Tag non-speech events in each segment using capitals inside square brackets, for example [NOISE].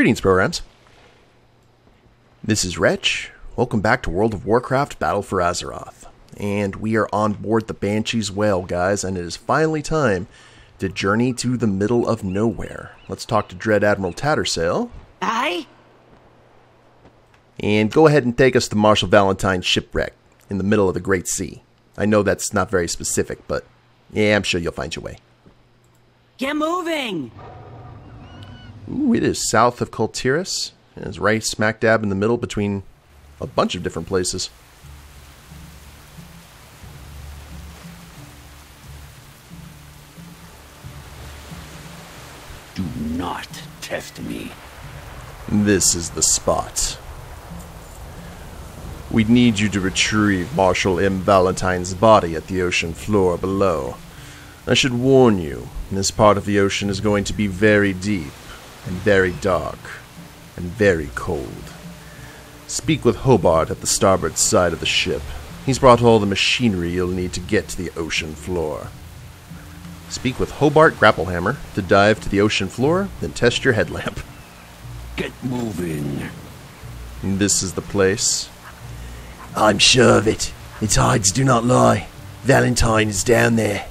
Greetings, programs. This is Wretch. Welcome back to World of Warcraft Battle for Azeroth. And we are on board the Banshee's Wail, guys, and it is finally time to journey to the middle of nowhere. Let's talk to Dread Admiral Tattersail. Aye? And go ahead and take us to Marshal Valentine's shipwreck in the middle of the Great Sea. I know that's not very specific, but yeah, I'm sure you'll find your way. Get moving! Ooh, it is south of Kul Tiras. and It's right smack dab in the middle between a bunch of different places. Do not test me. This is the spot. We need you to retrieve Marshal M. Valentine's body at the ocean floor below. I should warn you, this part of the ocean is going to be very deep, and very dark, and very cold. Speak with Hobart at the starboard side of the ship. He's brought all the machinery you'll need to get to the ocean floor. Speak with Hobart Grapplehammer to dive to the ocean floor, then test your headlamp. Get moving. This is the place. I'm sure of it. Its hides do not lie. Valentine is down there.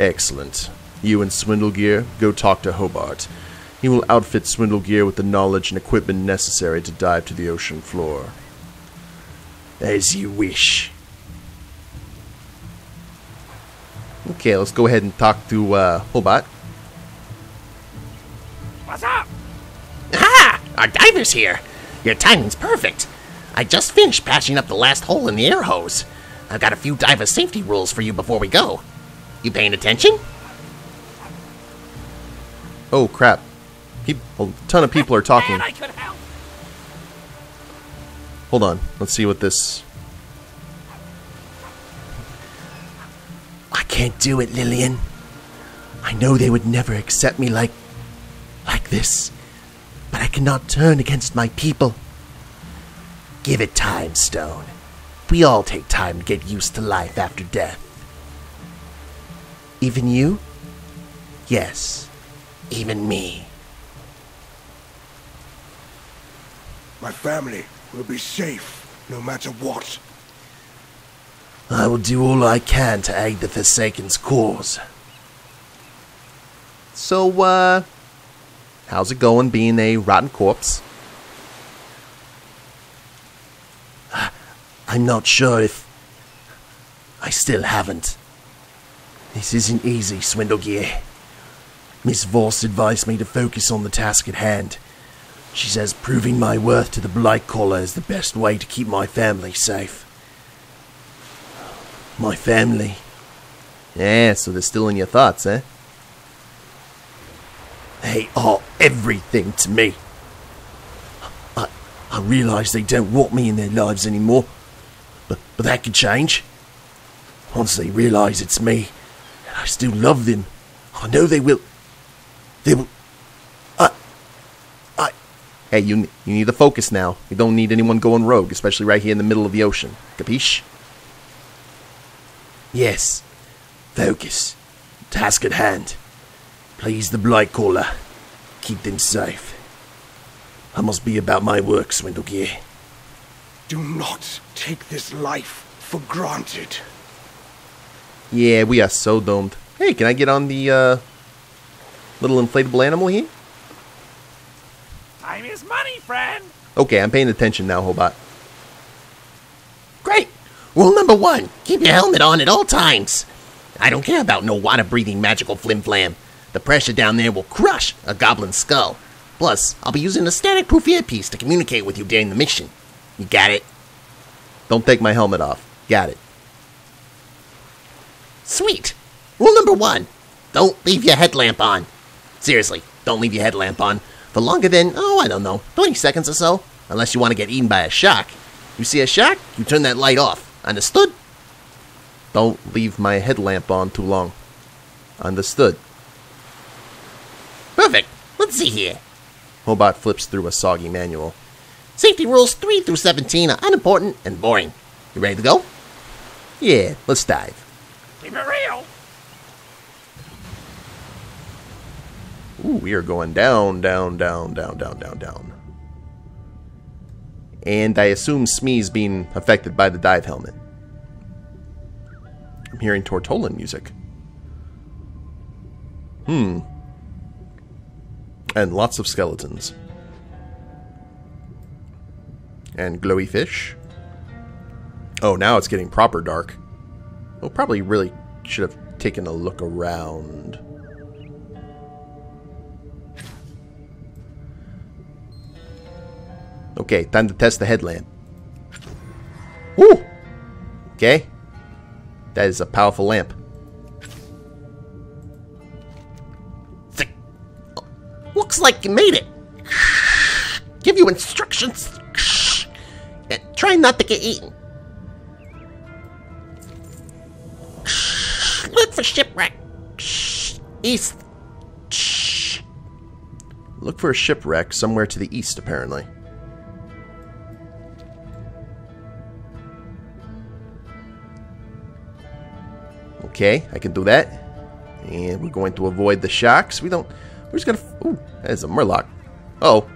Excellent. You and Swindlegear go talk to Hobart. He will outfit Swindlegear with the knowledge and equipment necessary to dive to the ocean floor. As you wish. Okay, let's go ahead and talk to uh, Hobart. What's up? Ah! Our diver's here! Your timing's perfect. I just finished patching up the last hole in the air hose. I've got a few diver safety rules for you before we go. You paying attention? Oh crap! Peop a ton of people are talking. Man, I could help. Hold on, let's see what this. I can't do it, Lilian. I know they would never accept me like. like this. But I cannot turn against my people. Give it time, Stone. We all take time to get used to life after death. Even you? Yes, even me. My family will be safe no matter what. I will do all I can to aid the Forsaken's cause. So, uh, how's it going being a rotten corpse? [SIGHS] I'm not sure if. I still haven't. This isn't easy, Swindlegear. Miss Voss advised me to focus on the task at hand. She says proving my worth to the Blightcaller is the best way to keep my family safe. My family. Yeah, so they're still in your thoughts, eh? They are everything to me. I, I realize they don't want me in their lives anymore, but, but that could change. Once they realize it's me, and I still love them, I know they will. They will. Hey, you you need to focus now. You don't need anyone going rogue, especially right here in the middle of the ocean. Capiche? Yes. Focus. Task at hand. Please the Blightcaller. Keep them safe. I must be about my work, Swindlegear. Do not take this life for granted. Yeah, we are so domed. Hey, can I get on the uh, little inflatable animal here? Time is money, friend. Okay, I'm paying attention now, Hobart. Great! Rule number one keep your helmet on at all times. I don't care about no water breathing magical flim flam. The pressure down there will crush a goblin skull. Plus, I'll be using a static proof earpiece to communicate with you during the mission. You got it? Don't take my helmet off. Got it. Sweet. Rule number one don't leave your headlamp on. Seriously, don't leave your headlamp on for longer than, oh, I don't know, 20 seconds or so. Unless you want to get eaten by a shark. You see a shark, you turn that light off. Understood? Don't leave my headlamp on too long. Understood. Perfect. Let's see here. Hobart flips through a soggy manual. Safety rules 3 through 17 are unimportant and boring. You ready to go? Yeah, let's dive. Keep it real. Ooh, we are going down, down, down, down, down, down, down. And I assume Smee's being affected by the dive helmet. I'm hearing Tortollan music. Hmm. And lots of skeletons. And glowy fish. Oh, now it's getting proper dark. Well, probably really should have taken a look around. Okay, time to test the headlamp. Woo! Okay. That is a powerful lamp. Looks like you made it. Give you instructions. Uh, Try not to get eaten. Look for shipwreck. East. Look for a shipwreck somewhere to the east, apparently. Okay, I can do that. And we're going to avoid the shocks. We don't... We're just gonna... Ooh, there's a murloc. Oh.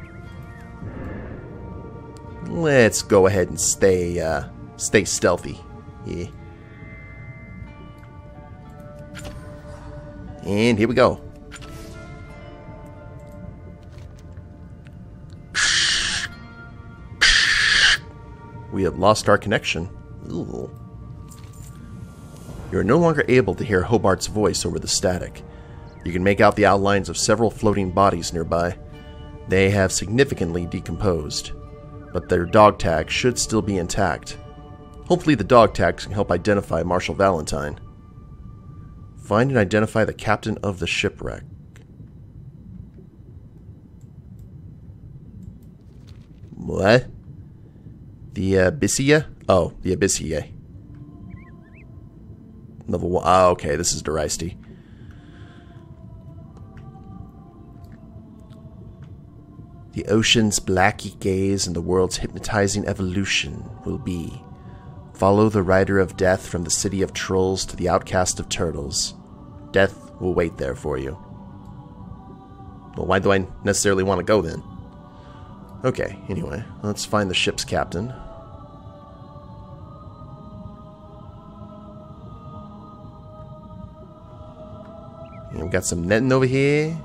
Let's go ahead and stay, uh, stay stealthy. Yeah. And here we go. We have lost our connection. Ooh. You are no longer able to hear Hobart's voice over the static. You can make out the outlines of several floating bodies nearby. They have significantly decomposed, but their dog tags should still be intact. Hopefully, the dog tags can help identify Marshal Valentine. Find and identify the captain of the shipwreck. What? The uh, Abyssia? Oh, the Abyssia. Level 1. Ah, okay, this is Duristi. The ocean's blacky gaze and the world's hypnotizing evolution will be follow the rider of death from the city of trolls to the outcast of turtles. Death will wait there for you. Well, why do I necessarily want to go then? Okay, anyway, let's find the ship's captain. We got some netting over here.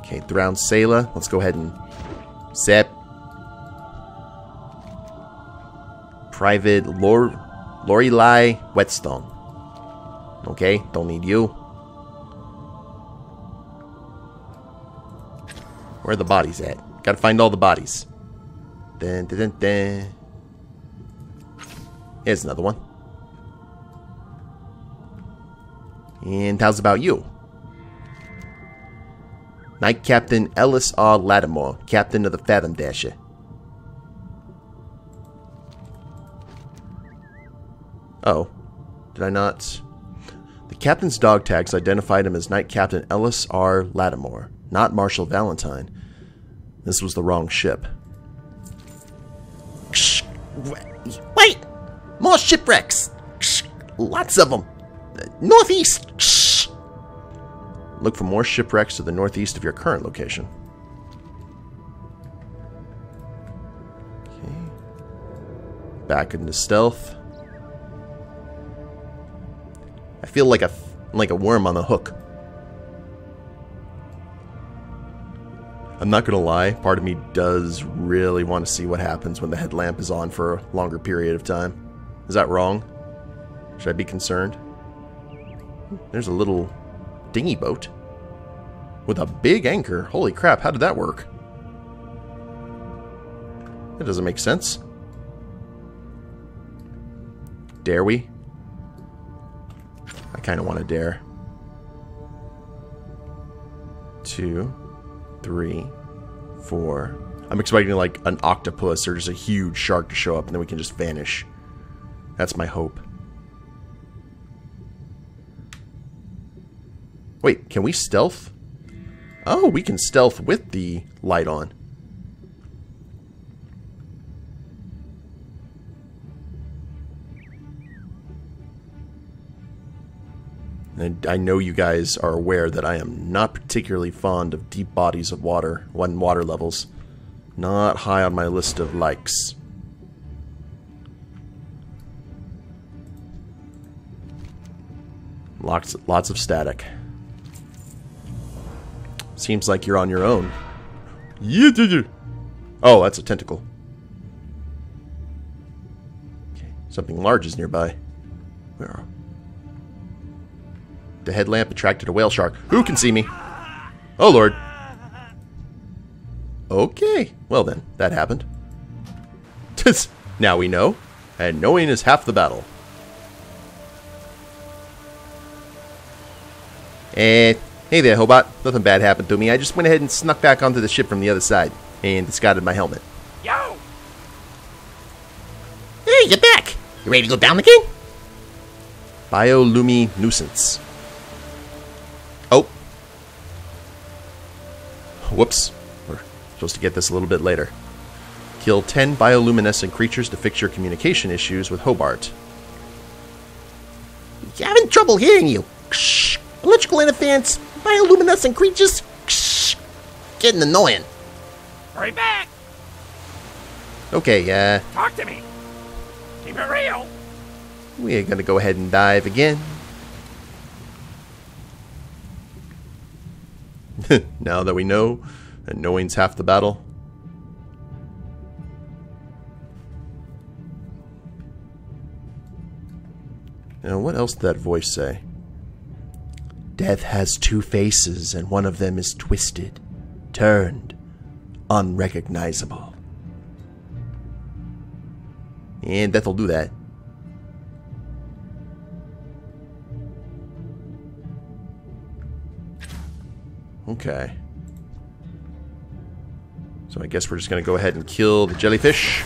Okay, Drowned Sailor. Let's go ahead and set. Private Lor Lorelei Whetstone. Okay, don't need you. Where are the bodies at? Gotta find all the bodies. Dun, dun, dun, dun. Here's another one. And how's about you? Knight Captain Ellis R. Lattimore, Captain of the Fathom Dasher. Oh, did I not? The captain's dog tags identified him as Knight Captain Ellis R. Lattimore, not Marshal Valentine. This was the wrong ship. Shipwrecks! Lots of them! Northeast! Look for more shipwrecks to the northeast of your current location. Okay. Back into stealth. I feel like a like a worm on the hook. I'm not gonna lie, part of me does really want to see what happens when the headlamp is on for a longer period of time. Is that wrong? Should I be concerned? There's a little dinghy boat with a big anchor. Holy crap, how did that work? That doesn't make sense. Dare we? I kind of want to dare. Two, three, four. I'm expecting like an octopus or just a huge shark to show up and then we can just vanish. That's my hope. Wait, can we stealth? Oh, we can stealth with the light on. And I know you guys are aware that I am not particularly fond of deep bodies of water, When water levels. Not high on my list of likes. Lots, lots of static. Seems like you're on your own. Oh, that's a tentacle. Something large is nearby. Where are... The headlamp attracted a whale shark. Who can see me? Oh, Lord. Okay, well then, that happened. [LAUGHS] Now we know, and knowing is half the battle. Eh, hey there, Hobart. Nothing bad happened to me. I just went ahead and snuck back onto the ship from the other side and discarded my helmet. Yo! Hey, you're back. You ready to go down again? Biolumi nuisance. Oh. Whoops. We're supposed to get this a little bit later. Kill 10 bioluminescent creatures to fix your communication issues with Hobart. You having trouble hearing you? Ksh. Electrical interference, bioluminescent creatures. Ksh. Getting annoying. Hurry back! Okay, uh, Talk to me! Keep it real! we're gonna go ahead and dive again. [LAUGHS] now that we know, and knowing's half the battle. Now, what else did that voice say? Death has two faces, and one of them is twisted, turned, unrecognizable. And Death will do that. Okay. So I guess we're just going to go ahead and kill the jellyfish.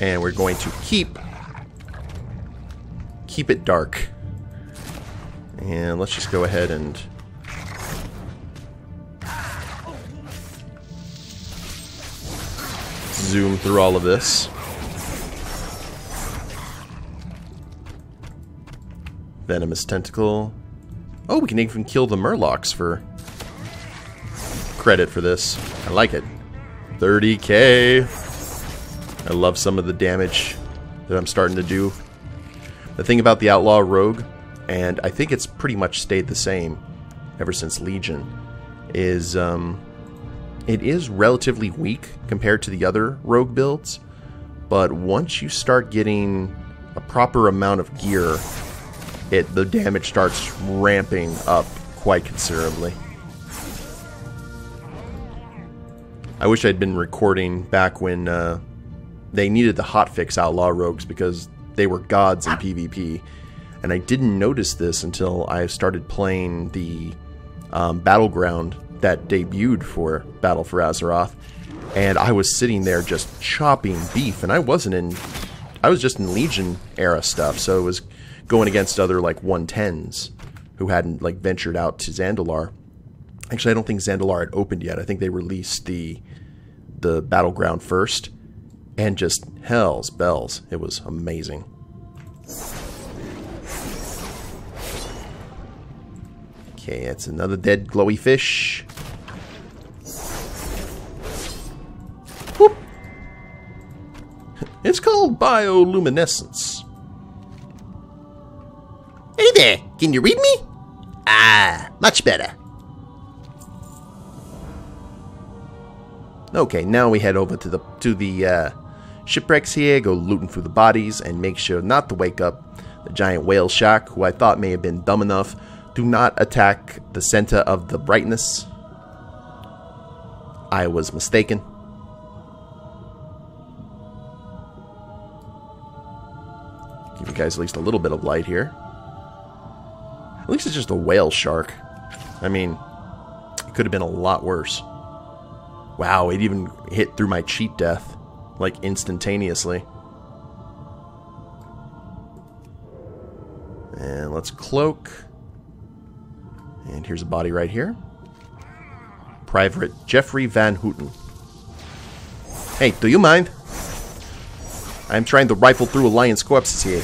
And we're going to keep keep it dark. And let's just go ahead and zoom through all of this. Venomous tentacle. Oh, we can even kill the murlocs for credit for this. I like it. 30k. I love some of the damage that I'm starting to do. The thing about the Outlaw Rogue, and I think it's pretty much stayed the same ever since Legion, is um, it is relatively weak compared to the other Rogue builds, but once you start getting a proper amount of gear, it the damage starts ramping up quite considerably. I wish I'd been recording back when uh, they needed the hotfix Outlaw Rogues because they were gods in PvP. And I didn't notice this until I started playing the um, Battleground that debuted for Battle for Azeroth. And I was sitting there just chopping beef, and I wasn't in. I was just in Legion era stuff, so it was going against other like 110s who hadn't like ventured out to Zandalar. Actually, I don't think Zandalar had opened yet. I think they released the the battleground first, and just hell's bells. It was amazing. Okay, it's another dead glowy fish. Whoop. It's called bioluminescence. Hey there, can you read me? Ah, much better. Okay, now we head over to the to the uh, shipwrecks here, go looting through the bodies, and make sure not to wake up the giant whale shark, who I thought may have been dumb enough. Do not attack the center of the brightness. I was mistaken. Give you guys at least a little bit of light here. At least it's just a whale shark. I mean, it could have been a lot worse. Wow, it even hit through my cheat death, like instantaneously. And let's cloak. And here's a body right here. Private Jeffrey Van Houten. Hey, do you mind? I'm trying to rifle through Alliance corpses here.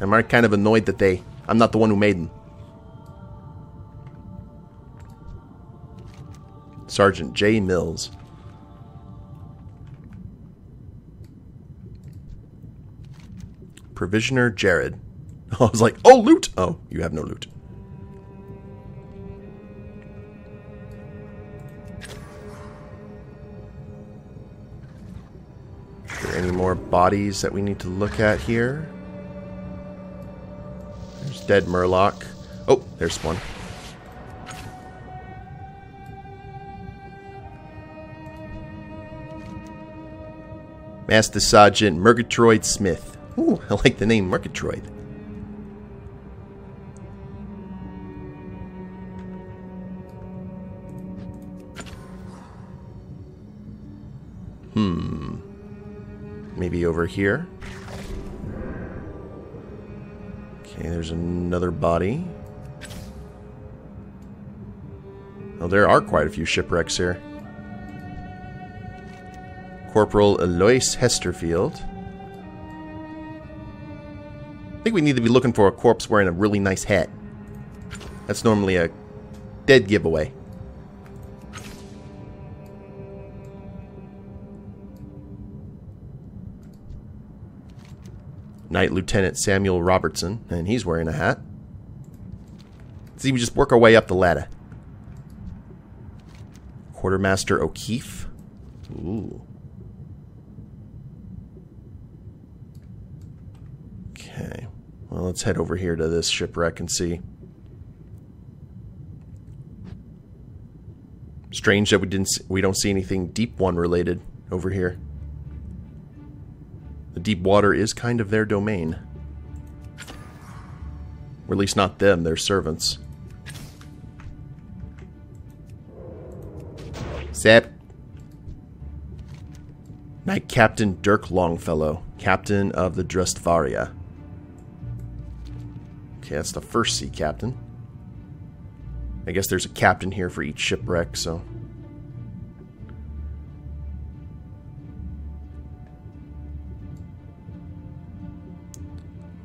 I'm kind of annoyed that they... I'm not the one who made them. Sergeant J. Mills. Provisioner Jared. [LAUGHS] I was like, oh, loot! Oh, you have no loot. Are there any more bodies that we need to look at here? There's dead Murloc. Oh, there's one. Master Sergeant Murgatroyd Smith. Ooh, I like the name Murgatroyd. Hmm. Maybe over here. Okay, there's another body. Oh, there are quite a few shipwrecks here. Corporal Eloise Hesterfield. I think we need to be looking for a corpse wearing a really nice hat. That's normally a dead giveaway. Knight Lieutenant Samuel Robertson, and he's wearing a hat. See, we just work our way up the ladder. Quartermaster O'Keefe. Ooh. Okay. Well, let's head over here to this shipwreck and see. Strange that we didn't we don't see anything deep one related over here. The deep water is kind of their domain. Or at least not them, their servants. Zap. Knight Captain Dirk Longfellow, Captain of the Drustvaria. That's the first sea captain. I guess there's a captain here for each shipwreck, so...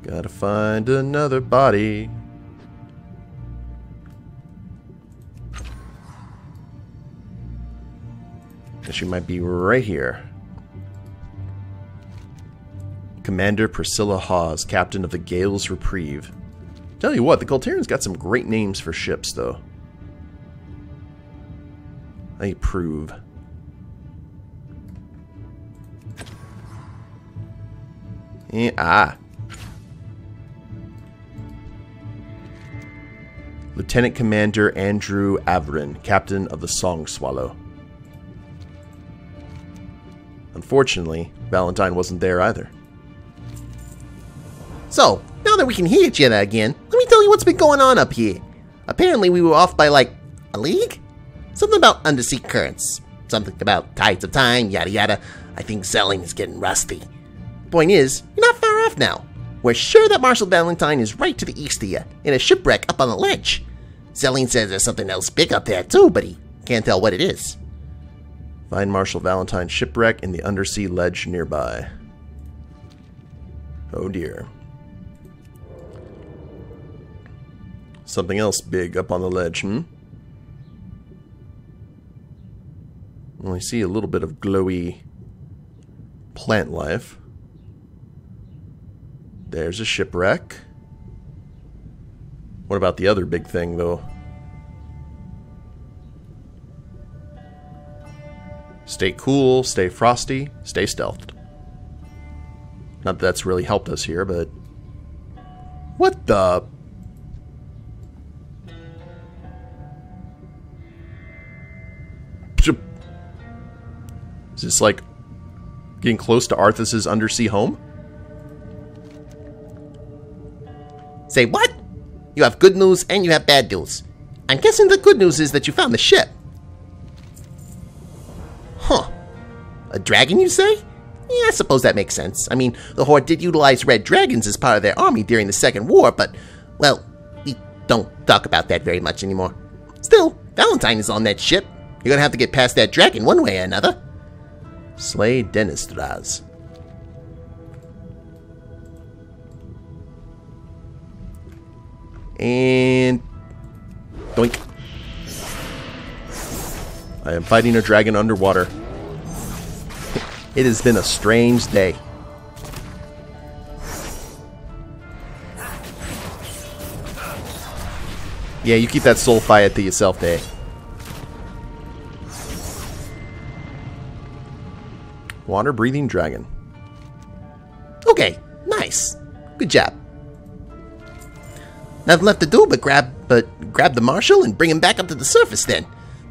Gotta find another body. She might be right here. Commander Priscilla Hawes, Captain of the Gale's Reprieve. Tell you what, the Kul Tirans got some great names for ships, though. I approve. Eh, ah. Lieutenant Commander Andrew Averin, Captain of the Song Swallow. Unfortunately, Valentine wasn't there either. So, now that we can hear each other again, let me tell you what's been going on up here. Apparently we were off by like a league? Something about undersea currents. Something about tides of time, yada yada. I think Zelling is getting rusty. Point is, you're not far off now. We're sure that Marshal Valentine is right to the east of you, in a shipwreck up on the ledge. Zelling says there's something else big up there too, but he can't tell what it is. Find Marshal Valentine's shipwreck in the undersea ledge nearby. Oh dear. Something else big up on the ledge, hmm? Well, I see a little bit of glowy plant life. There's a shipwreck. What about the other big thing, though? Stay cool, stay frosty, stay stealthed. Not that that's really helped us here, but... What the... This like getting close to Arthas's undersea home? Say what? You have good news and you have bad news. I'm guessing the good news is that you found the ship. Huh. A dragon, you say? Yeah, I suppose that makes sense. I mean, the Horde did utilize red dragons as part of their army during the Second War, but, well, we don't talk about that very much anymore. Still, Valentine is on that ship. You're gonna have to get past that dragon one way or another. Slay Denistraz. And... Doink. I am fighting a dragon underwater. It has been a strange day. Yeah, you keep that soul fire to yourself there. Water breathing dragon. Okay, nice. Good job. Nothing left to do but grab but grab the marshal and bring him back up to the surface then.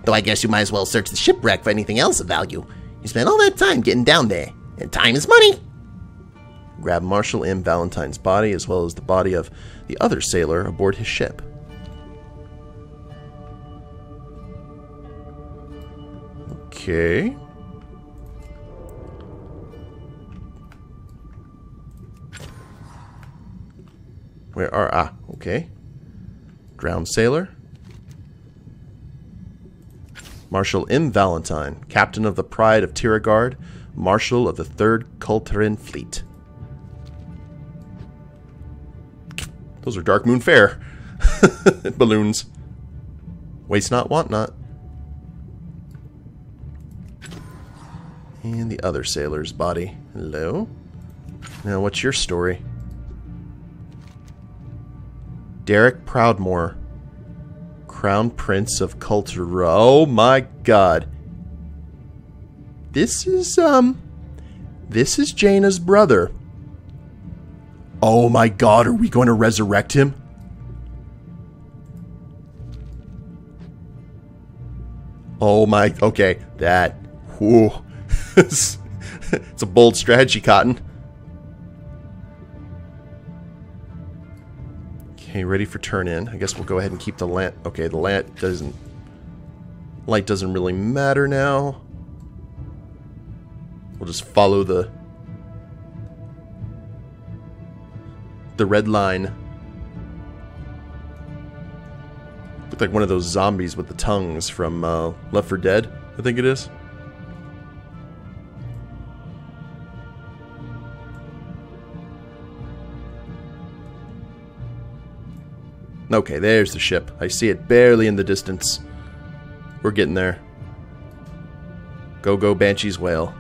Though I guess you might as well search the shipwreck for anything else of value. You spent all that time getting down there, and time is money. Grab Marshal M. Valentine's body as well as the body of the other sailor aboard his ship. Okay. Where are ah, okay. Drowned sailor. Marshal M. Valentine, captain of the Pride of Tiragarde, marshal of the 3rd Kul Tiran Fleet. Those are Darkmoon Faire. [LAUGHS] Balloons. Waste not, want not. And the other sailor's body. Hello? Now, what's your story? Derek Proudmoore, Crown Prince of Kul Tiras. Oh my god. This is, um. This is Jaina's brother. Oh my god, are we going to resurrect him? Oh my. Okay, that. Whew. [LAUGHS] it's a bold strategy, Cotton. Okay, ready for turn in. I guess we'll go ahead and keep the lamp. Okay, the lamp doesn't... Light doesn't really matter now. We'll just follow the... The red line. Look like one of those zombies with the tongues from uh, Left 4 Dead, I think it is. Okay, there's the ship. I see it barely in the distance. We're getting there. Go Go Banshee's Wail.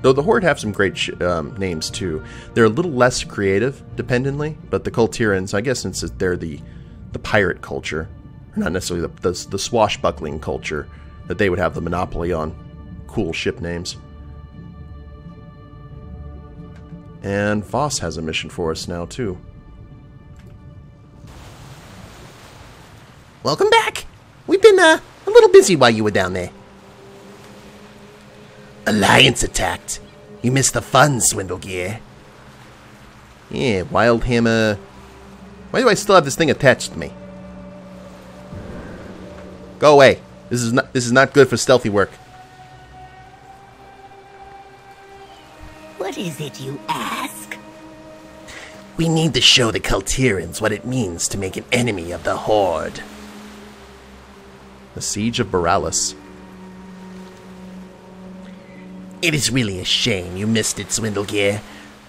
Though the Horde have some great um, names too. They're a little less creative, dependently, but the Kultirans, I guess since they're the the pirate culture, not necessarily the, the, the swashbuckling culture, that they would have the monopoly on cool ship names. And Voss has a mission for us now too. Welcome back. We've been uh, a little busy while you were down there. Alliance attacked. You missed the fun, Swindlegear. Yeah, Wild Hammer. Why do I still have this thing attached to me? Go away. This is not this is not good for stealthy work. What is it you ask? We need to show the Kultirans what it means to make an enemy of the Horde. The Siege of Boralus. It is really a shame you missed it, Swindlegear.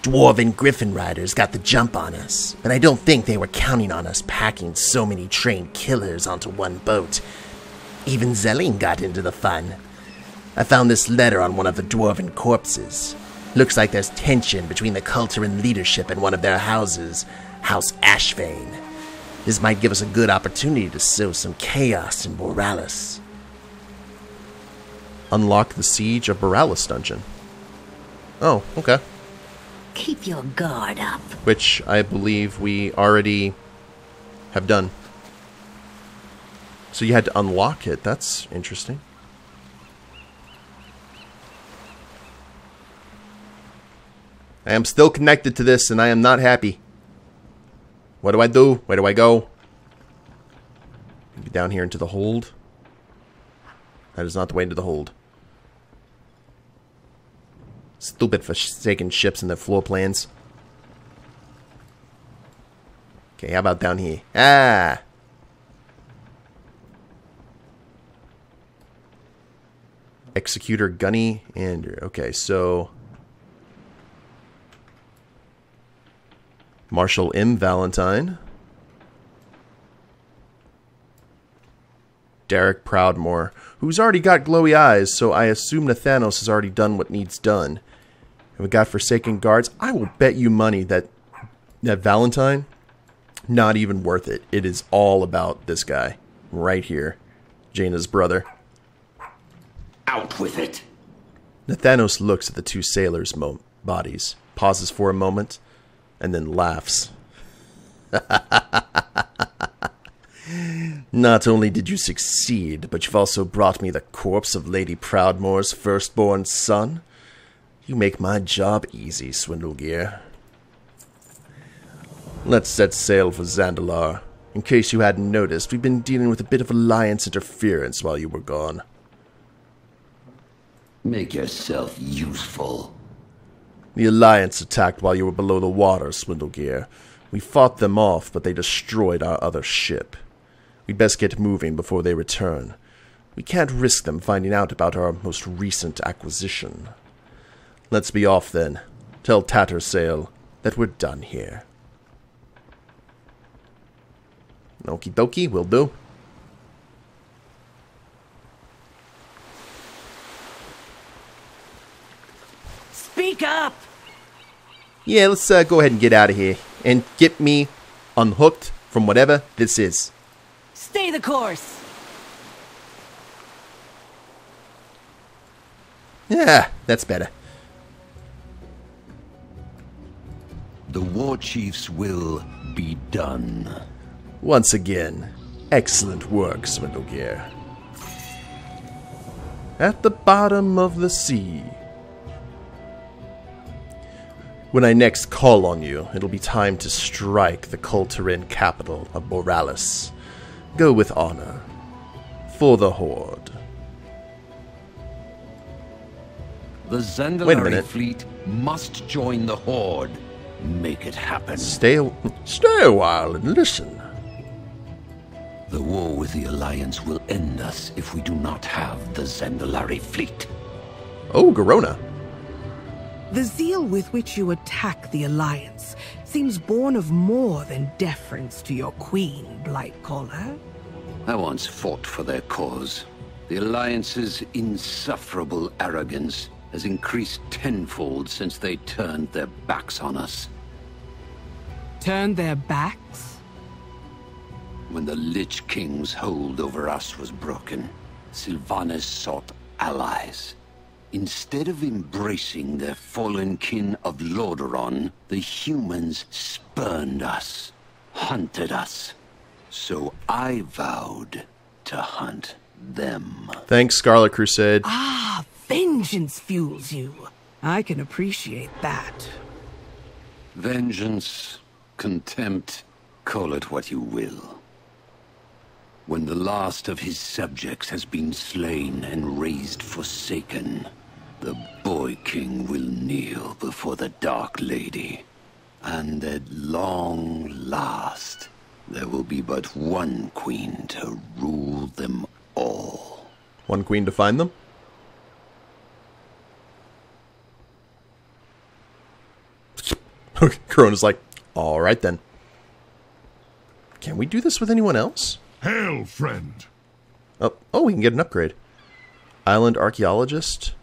Dwarven Griffin riders got the jump on us, but I don't think they were counting on us packing so many trained killers onto one boat. Even Zelling got into the fun. I found this letter on one of the Dwarven corpses. Looks like there's tension between the Kul Tiran leadership and one of their houses, House Ashvane. This might give us a good opportunity to sow some chaos in Boralus. Unlock the Siege of Boralus dungeon. Oh, okay. Keep your guard up. Which I believe we already have done. So you had to unlock it. That's interesting. I am still connected to this and I am not happy. What do I do? Where do I go? Maybe down here into the hold. That is not the way into the hold. Stupid forsaken ships and their floor plans. Okay, how about down here? Ah! Executor Gunny and okay, so Marshall M. Valentine, Derek Proudmoore, who's already got glowy eyes, so I assume Nathanos has already done what needs done. And we got Forsaken Guards. I will bet you money that that Valentine, not even worth it. It is all about this guy right here, Jaina's brother. Out with it. Nathanos looks at the two sailors' bodies, pauses for a moment, and then laughs. Not only did you succeed, but you've also brought me the corpse of Lady Proudmoore's firstborn son. You make my job easy, Swindlegear. Let's set sail for Zandalar. In case you hadn't noticed, we've been dealing with a bit of Alliance interference while you were gone. Make yourself useful. The Alliance attacked while you were below the water, Swindlegear. We fought them off, but they destroyed our other ship. We'd best get moving before they return. We can't risk them finding out about our most recent acquisition. Let's be off then. Tell Tattersail that we're done here. Okie dokie, will do. Speak up! Yeah, let's uh, go ahead and get out of here and get me unhooked from whatever this is. Stay the course! Yeah, that's better. The war chief's will be done. Once again, excellent work, Swindlegear. At the bottom of the sea. When I next call on you, it'll be time to strike the Kul Tiran capital of Boralus. Go with honor. For the Horde. The Zandalari fleet must join the Horde. Make it happen. Stay a, stay a while and listen. The war with the Alliance will end us if we do not have the Zandalari fleet. Oh, Garona. The zeal with which you attack the Alliance seems born of more than deference to your queen, Blightcaller. I once fought for their cause. The Alliance's insufferable arrogance has increased tenfold since they turned their backs on us. Turned their backs? When the Lich King's hold over us was broken, Sylvanas sought allies. Instead of embracing their fallen kin of Lordaeron, the humans spurned us, hunted us. So I vowed to hunt them. Thanks, Scarlet Crusade. Ah, vengeance fuels you. I can appreciate that. Vengeance, contempt, call it what you will. When the last of his subjects has been slain and raised forsaken, the Boy King will kneel before the Dark Lady. And at long last, there will be but one queen to rule them all. One queen to find them? [LAUGHS] Garona's like, alright then. Can we do this with anyone else? Hail, friend. Oh, oh, we can get an upgrade. Island Archaeologist.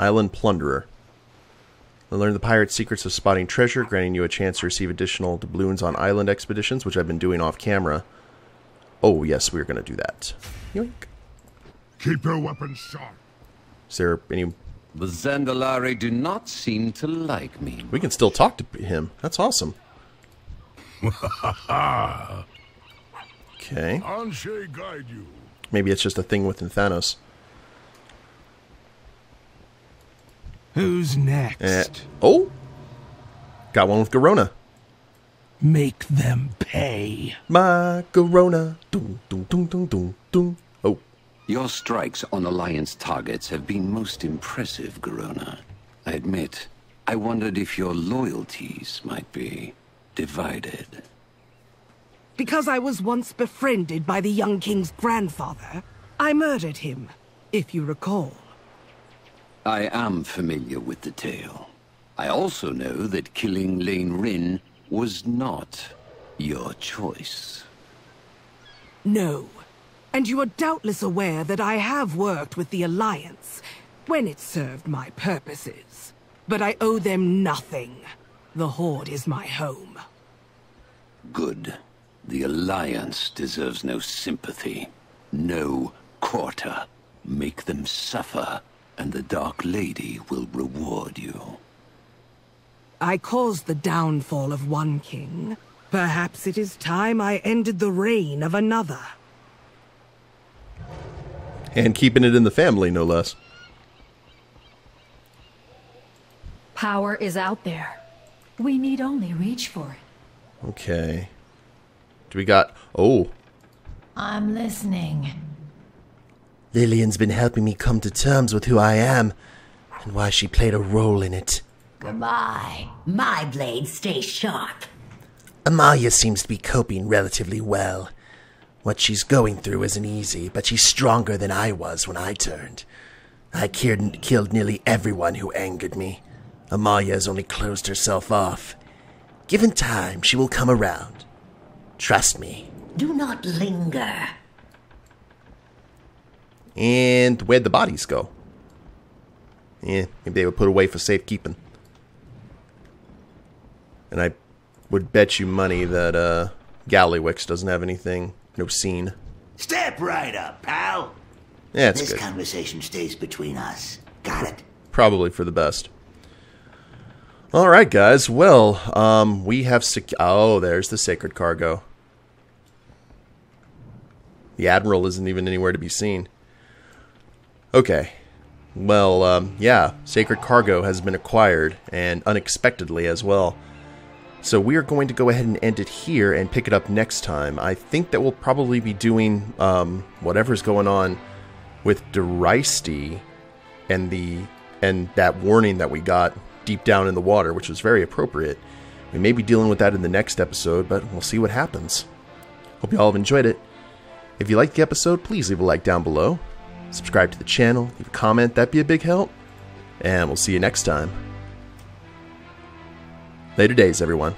Island Plunderer. Learn the pirate's secrets of spotting treasure, granting you a chance to receive additional doubloons on island expeditions, which I've been doing off camera. Oh, yes, we're going to do that. Yoink. Keep your weapons sharp. Is there any... The Zandalari do not seem to like me. We can still talk to him. That's awesome. [LAUGHS] okay. Anshe guide you. Maybe it's just a thing with Nathanos. Who's next? Eh, oh! Got one with Garona. Make them pay. My Garona. Dun, dun, dun, dun, dun, dun. Oh, Your strikes on Alliance targets have been most impressive, Garona. I admit, I wondered if your loyalties might be divided. Because I was once befriended by the young king's grandfather, I murdered him, if you recall. I am familiar with the tale. I also know that killing Llane Wrynn was not your choice. No. And you are doubtless aware that I have worked with the Alliance when it served my purposes. But I owe them nothing. The Horde is my home. Good. The Alliance deserves no sympathy, no quarter. Make them suffer, and the Dark Lady will reward you. I caused the downfall of one king. Perhaps it is time I ended the reign of another. And keeping it in the family, no less. Power is out there. We need only reach for it. Okay. Do we got. Oh. I'm listening. Lilian's been helping me come to terms with who I am and why she played a role in it. Goodbye. My blade stays sharp. Amalia seems to be coping relatively well. What she's going through isn't easy, but she's stronger than I was when I turned. I killed, killed nearly everyone who angered me. Amalia has only closed herself off. Given time, she will come around. Trust me. Do not linger. And where'd the bodies go? Yeah, maybe they were put away for safekeeping. And I would bet you money that uh, Gallywix doesn't have anything, no scene. Step right up, pal. Yeah, it's this good. conversation stays between us. Got it? Probably for the best. All right, guys. Well, um, we have sec- oh, there's the sacred cargo. The admiral isn't even anywhere to be seen. Okay. Well, um, yeah, sacred cargo has been acquired, and unexpectedly as well. So we are going to go ahead and end it here and pick it up next time. I think that we'll probably be doing um, whatever's going on with Deristy and the and that warning that we got deep down in the water, which was very appropriate. We may be dealing with that in the next episode, but we'll see what happens. Hope you all have enjoyed it. If you liked the episode, please leave a like down below. Subscribe to the channel, leave a comment, that'd be a big help. And we'll see you next time. Later days, everyone.